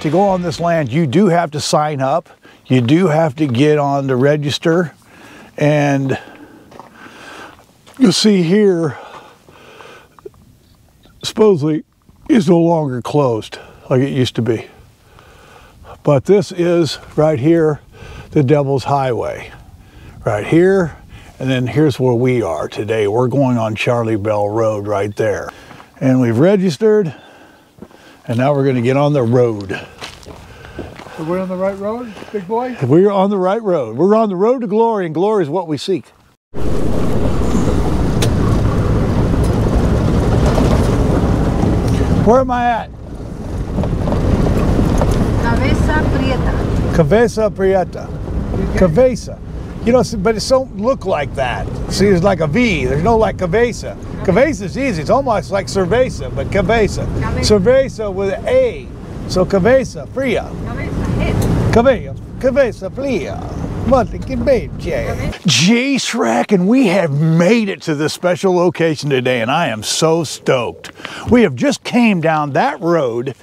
To go on this land, you do have to sign up. You do have to get on the register. And you'll see here, supposedly, is no longer closed like it used to be. But this is right here, the Devil's Highway. Right here, and then here's where we are today. We're going on Charlie Bell Road right there. And we've registered, and now we're gonna get on the road. So we're on the right road, big boy? We're on the right road. We're on the road to glory, and glory is what we seek. Where am I at? Cabeza Prieta. Cabeza Prieta. Cabeza. You know, but it don't look like that. See, it's like a V. There's no like cabeza. Cabeza is easy. It's almost like cerveza, but cabeza. Cabeza. Cerveza with an A. So cabeza fria. Cabeza. Cabeza, fria. Monte Cabeza. J Shrek, and we have made it to this special location today, and I am so stoked. We have just came down that road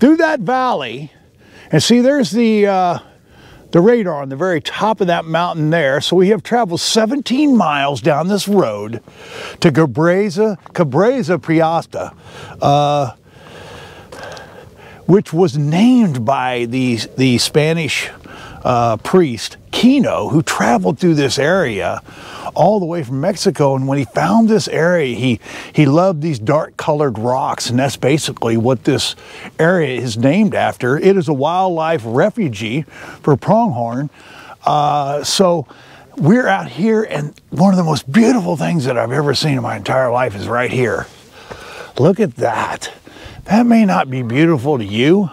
through that valley, and see, there's the uh, the radar on the very top of that mountain there. So we have traveled 17 miles down this road to Cabreza, Cabreza Priasta, uh, which was named by the, the Spanish uh, priest Kino, who traveled through this area all the way from Mexico. And when he found this area, he, he loved these dark colored rocks. And that's basically what this area is named after. It is a wildlife refugee for pronghorn. Uh, so we're out here, and one of the most beautiful things that I've ever seen in my entire life is right here. Look at that. That may not be beautiful to you,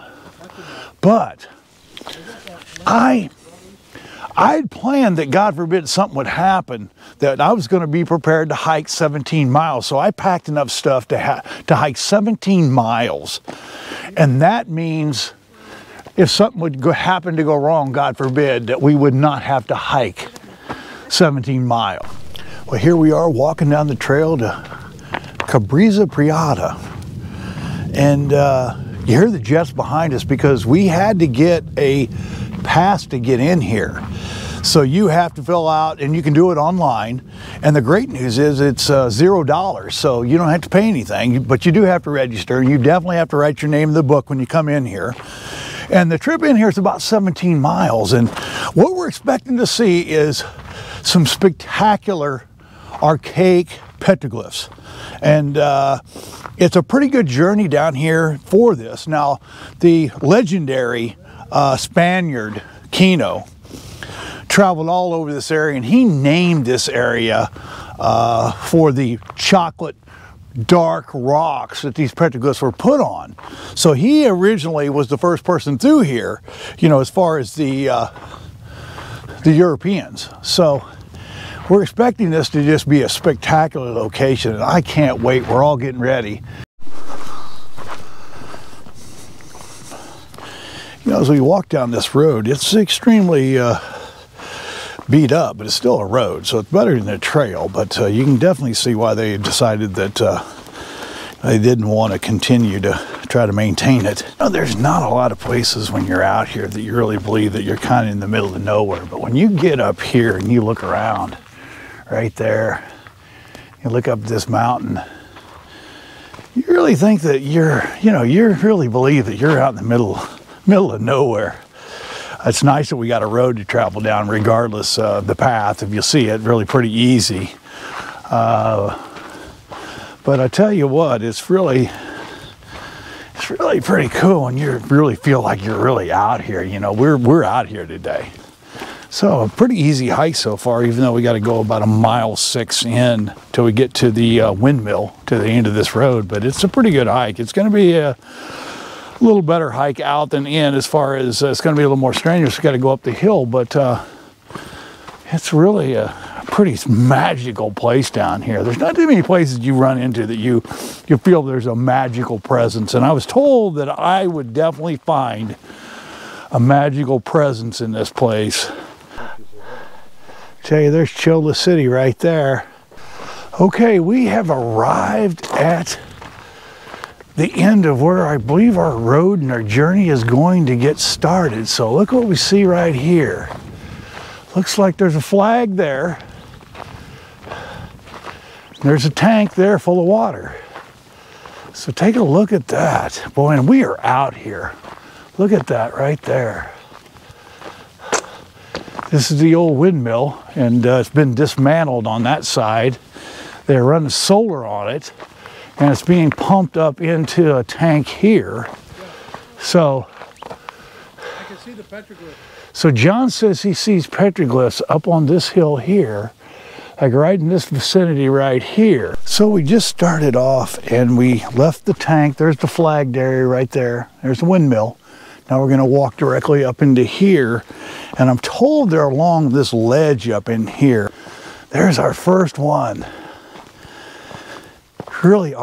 but I I had planned that God forbid something would happen that I was going to be prepared to hike 17 miles. So I packed enough stuff to to hike 17 miles, and that means if something would go, happen to go wrong, God forbid, that we would not have to hike 17 miles. Well, here we are walking down the trail to Cabreza Priata, and uh, you hear the jets behind us because we had to get a pass to get in here. So you have to fill out, and you can do it online. And the great news is it's uh, zero dollars, so you don't have to pay anything. But you do have to register, and you definitely have to write your name in the book when you come in here. And the trip in here is about 17 miles, and what we're expecting to see is some spectacular archaic petroglyphs. And uh, it's a pretty good journey down here for this. Now, the legendary uh, Spaniard Kino traveled all over this area and he named this area uh, for the chocolate dark rocks that these petroglyphs were put on. So he originally was the first person through here, you know, as far as the uh, the Europeans. So we're expecting this to just be a spectacular location and I can't wait. We're all getting ready. You know, as we walk down this road, it's extremely uh, beat up, but it's still a road, so it's better than a trail. But uh, you can definitely see why they decided that uh, they didn't want to continue to try to maintain it. You know, there's not a lot of places when you're out here that you really believe that you're kind of in the middle of nowhere. But when you get up here and you look around, right there, you look up this mountain, you really think that you're, you know, you really believe that you're out in the middle, middle of nowhere. It's nice that we got a road to travel down regardless of the path. If you see it, really pretty easy. Uh, but I tell you what, it's really, it's really pretty cool and you really feel like you're really out here. You know, we're, we're out here today. So a pretty easy hike so far, even though we got to go about a mile six in till we get to the uh, windmill to the end of this road. But it's a pretty good hike. It's going to be a little better hike out than in as far as uh, it's going to be a little more strenuous. Got to go up the hill, but uh, it's really a pretty magical place down here. There's not too many places you run into that you you feel there's a magical presence. And I was told that I would definitely find a magical presence in this place. Tell you, there's Cholla City right there. Okay, we have arrived at the end of where I believe our road and our journey is going to get started. So look what we see right here. Looks like there's a flag there. There's a tank there full of water. So take a look at that. Boy, and we are out here. Look at that right there. This is the old windmill, and uh, it's been dismantled on that side. They're running solar on it, and it's being pumped up into a tank here. So, I can see the petroglyph. so John says he sees petroglyphs up on this hill here, like right in this vicinity right here. So we just started off and we left the tank. There's the flag area right there. There's the windmill. Now we're gonna walk directly up into here. And I'm told they're along this ledge up in here. There's our first one. Really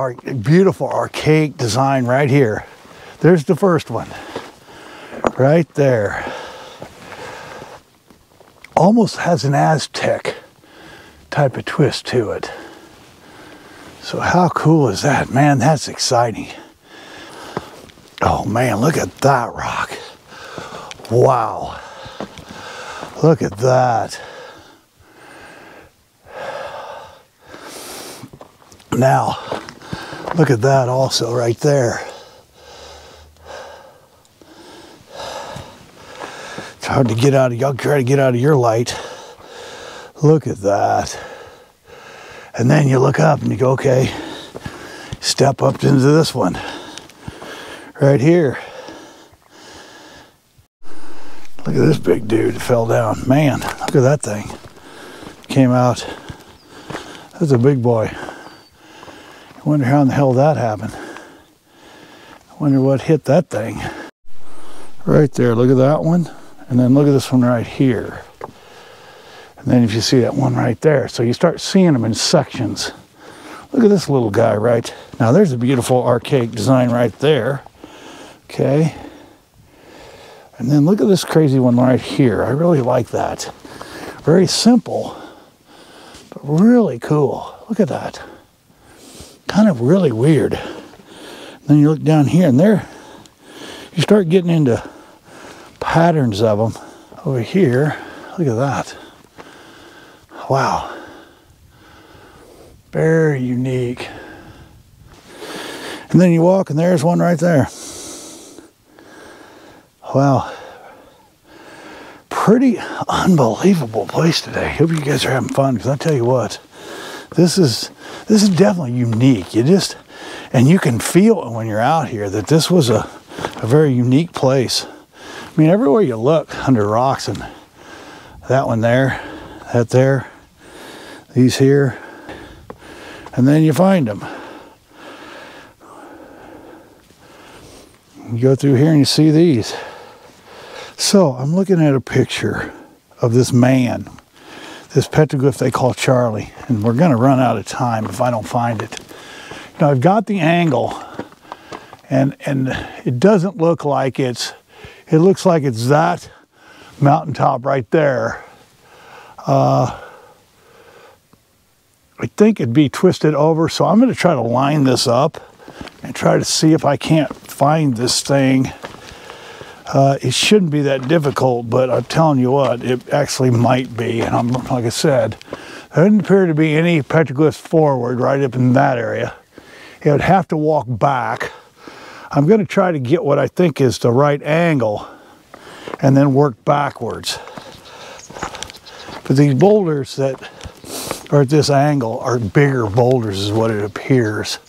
beautiful archaic design right here. There's the first one. Right there. Almost has an Aztec type of twist to it. So how cool is that? Man, that's exciting. Oh man, look at that rock. Wow. Look at that. Now, look at that also right there. It's hard to get out of, y'all try to get out of your light. Look at that. And then you look up and you go, okay, step up into this one right here. Look at this big dude that fell down. Man, look at that thing. Came out. That's a big boy. I wonder how in the hell that happened. I wonder what hit that thing. Right there, look at that one. And then look at this one right here. And then if you see that one right there, so you start seeing them in sections. Look at this little guy right. Now there's a beautiful archaic design right there. Okay. And then look at this crazy one right here. I really like that. Very simple, but really cool. Look at that. Kind of really weird. Then you look down here and there, you start getting into patterns of them. Over here, look at that. Wow. Very unique. And then you walk and there's one right there. Wow. Pretty unbelievable place today. Hope you guys are having fun because I tell you what, this is this is definitely unique. You just and you can feel it when you're out here that this was a, a very unique place. I mean, everywhere you look under rocks and that one there, that there, these here, and then you find them. You go through here and you see these. So I'm looking at a picture of this man, this petroglyph they call Charlie, and we're to run out of time if I don't find it. Now I've got the angle, and and it doesn't look like it's. It looks like it's that mountaintop right there. Uh, I think it'd be twisted over, so I'm to try to line this up and try to see if I can't find this thing. Uh, it shouldn't be that difficult, but I'm telling you what, it actually might be. And I'm like I said, there doesn't appear to be any petroglyphs forward right up in that area. It would have to walk back. I'm going to try to get what I think is the right angle and then work backwards. But these boulders that are at this angle are bigger boulders is what it appears.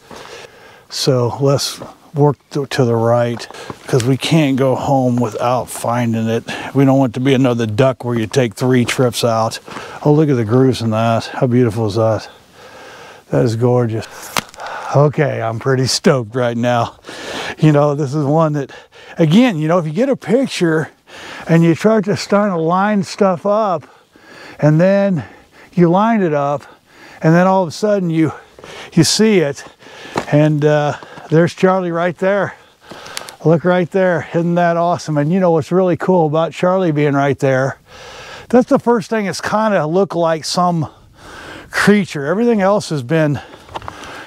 So let's work to, to the right because we can't go home without finding it. We don't want to be another duck where you take three trips out. Oh, look at the grooves in that. How beautiful is that? That is gorgeous. Okay, I'm pretty stoked right now. You know, this is one that, again, you know, if you get a picture and you try to start to line stuff up and then you line it up and then all of a sudden you you see it and uh, there's Charlie right there. Look right there. Isn't that awesome? And you know what's really cool about Charlie being right there? That's the first thing it's kind of looked like some creature. Everything else has been,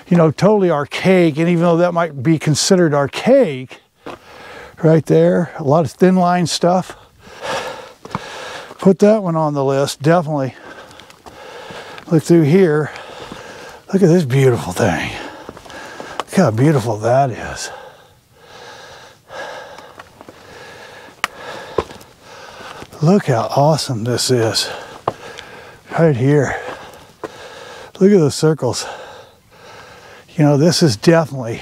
you know, totally archaic. And even though that might be considered archaic, right there, a lot of thin line stuff. Put that one on the list, definitely. Look through here. Look at this beautiful thing. Look how beautiful that is. Look how awesome this is. Right here. Look at those circles. You know, this is definitely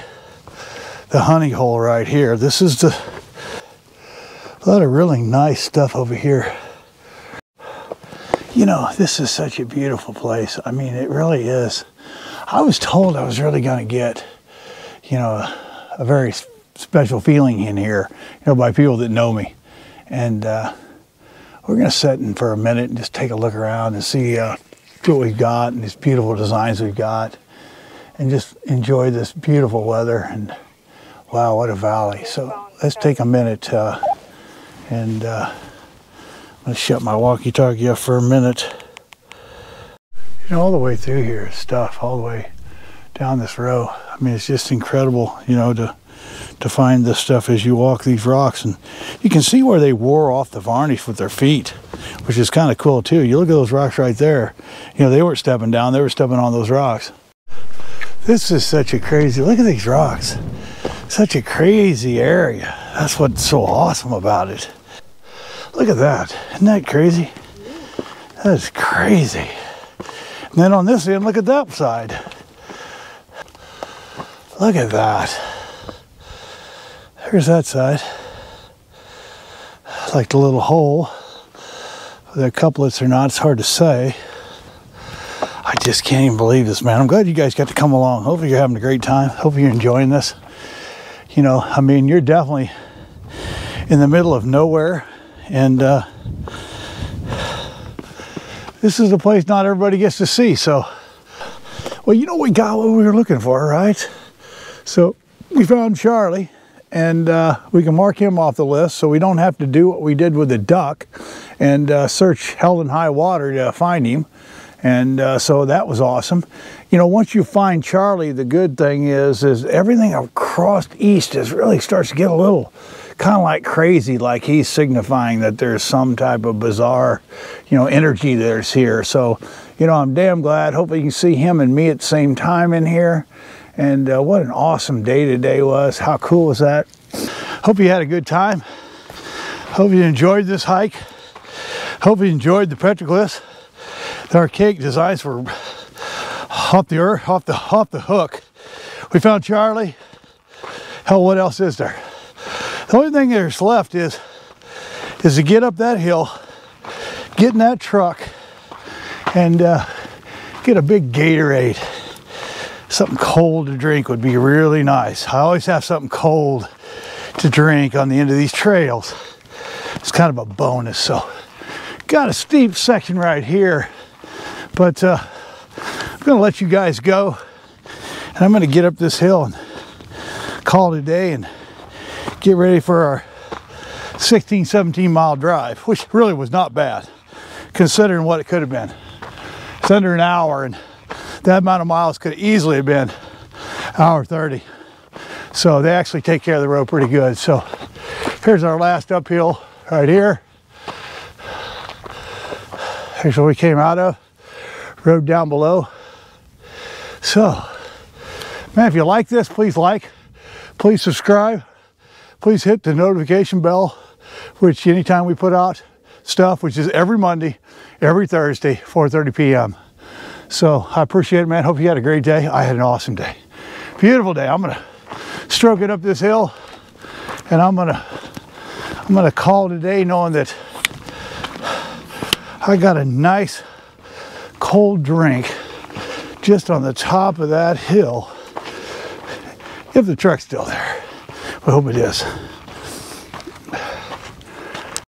the honey hole right here. This is the a lot of really nice stuff over here. You know, this is such a beautiful place. I mean, it really is. I was told I was really going to get, you know, a, a, very special feeling in here, you know, by people that know me. And uh, we're going to sit in for a minute and just take a look around and see, uh, what we've got and these beautiful designs we've got and just enjoy this beautiful weather and wow what a valley so let's take a minute uh, and uh, I'm going to shut my walkie-talkie up for a minute you know all the way through here is stuff all the way down this row. I mean it's just incredible you know to to find this stuff as you walk these rocks. And you can see where they wore off the varnish with their feet which is kind of cool too. You look at those rocks right there. You know they weren't stepping down. They were stepping on those rocks. This is such a crazy look at these rocks. Such a crazy area. That's what's so awesome about it. Look at that. Isn't that crazy? That is crazy. And then on this end look at that side look at that Here's that side. Like the little hole. Whether cupules or not, it's hard to say. I just can't even believe this, man. I'm glad you guys got to come along. Hopefully you're having a great time. Hopefully you're enjoying this. You know, I mean, you're definitely in the middle of nowhere. And uh, this is the place not everybody gets to see. So, well, you know, we got what we were looking for, right? So we found Charlie and uh, we can mark him off the list so we don't have to do what we did with the duck and uh, search hell and high water to find him. And uh, so that was awesome. You know once you find Charlie the good thing is is everything across east is really starts to get a little kind of like crazy like he's signifying that there's some type of bizarre you know energy that's here. So you know I'm damn glad. Hopefully you can see him and me at the same time in here and uh, what an awesome day today was. How cool was that? Hope you had a good time. Hope you enjoyed this hike. Hope you enjoyed the petroglyphs. The archaic designs were off the earth, off the off the hook. We found Charlie. Hell, what else is there? The only thing there's left is is to get up that hill, get in that truck, and uh, get a big Gatorade something cold to drink would be really nice. I always have something cold to drink on the end of these trails. It's kind of a bonus. So got a steep section right here, but uh, I'm gonna let you guys go and I'm gonna get up this hill and call it a day and get ready for our 16, 17 mile drive, which really was not bad considering what it could have been. It's under an hour and that amount of miles could easily have been hour 30. So they actually take care of the road pretty good. So here's our last uphill right here. Here's where we came out of. Road down below. So, man, if you like this, please like, please subscribe, please hit the notification bell, which anytime we put out stuff, which is every Monday, every Thursday, 4.30 p.m. So I appreciate it, man. Hope you had a great day. I had an awesome day. Beautiful day. I'm gonna stroke it up this hill and I'm gonna I'm gonna call today knowing that I got a nice cold drink just on the top of that hill. If the truck's still there. I hope it is.